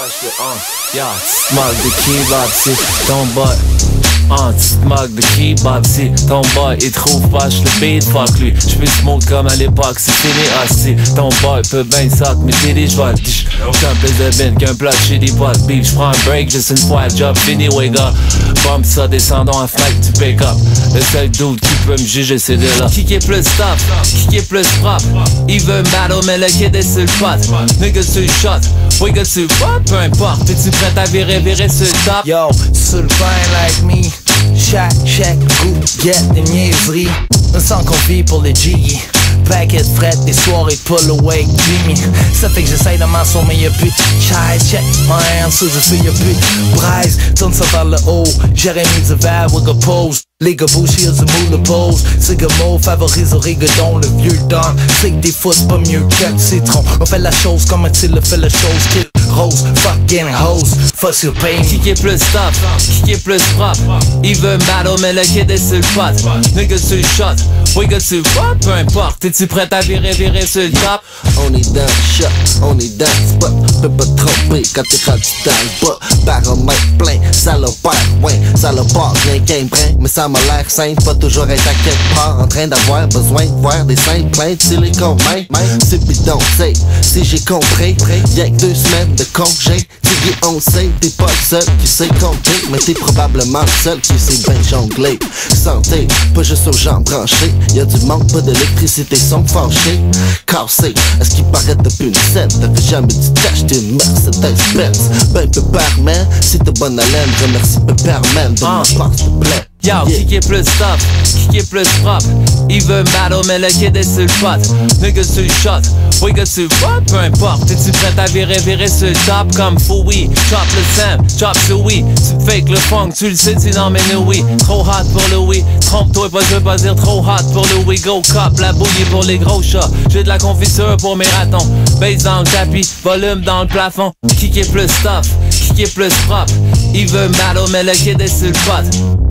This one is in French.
watch it, uh, yeah, smug the. Il trouve pas, le beat, fuck lui. Smoke comme à l'époque, c'est fini, assis. Ton boy peut ben sac, mais t'es des joies. J'suis plus de bin qu'un plat chez des potes beef. J'prends un break, juste une fois, job fini, wake up. Bump ça, descendons en flight, tu pick up. Le seul dude qui peut me juger, c'est de là. Qui est plus tough, qui est plus propre? Il veut battle, mais le kid est sur le pot. Nigga sur shot, oui que tu vois, peu importe. Es-tu prêt à virer, virer sur le top? Yo, sur le like me. Chaque check, goût, get des niaiseries. On sent qu'on vit pour les G. De fret, des soirées pull away, dreamy. Ça fait que j'essaye de m'asseoir, mais y'a plus de chai. Check my answer, je fais y'a plus de braise. Tourne ça vers le haut, Jérémy du vibe with a pose. Les gars bouchés, du moule le pose. C'est mot favorise au rigodon, le vieux don. C'est que des fois c'est pas mieux le citron. On fait la chose comme un le fait la chose. Kill rose, fucking hose, fuck your pain. Est plus qui est plus propre. Il veut battle, mais le kid est sur le pot. Nigga sur le shot, que tu vois, peu importe. Es-tu prêt à virer, virer sur le top? On est dans le shot, on est dans le spot. Peux pas tromper quand t'es rendu dans le bas. Baromètre plein, salopard, ouais, salopard, rien qu'un brin. Mais ça m'a l'air simple, pas toujours être à quelque part. En train d'avoir besoin de voir des simples plaintes. C'est les combien, c'est bidon, c'est si j'ai compris. Y'a que deux semaines de congé. Tiggy, on sait, t'es pas le seul qui sait compter. Mais t'es probablement le seul qui sait bien jongler. Santé, pas juste aux gens branchés. Y'a du manque, pas d'électricité, sont fâchés. Cassé, est-ce qu'il paraît depuis une scène? T'avais jamais dit t'acheter une Mercedes-Benz. Ben, peu permet, si t'es bonne haleine, remercie. De ma part, s'il te plaît. Yo, qui est plus tough, qui est plus propre Il veut battle, mais le kid est sur le pot. Nigga sur le shot, oui que tu vois, peu importe. Es-tu prêt à virer, virer sur le top comme oui Chop le Sam, chop le oui. Tu fake le funk, tu le sais, tu n'en mets le oui. Trop hot pour le oui, trompe-toi pas, je veux pas dire trop hot pour le oui. Go cop, la bouillie pour les gros chats. J'ai de la confiture pour mes ratons. Base dans le tapis, volume dans le plafond. Qui est plus tough, qui est plus propre Il veut battle, mais le kid est sur le pot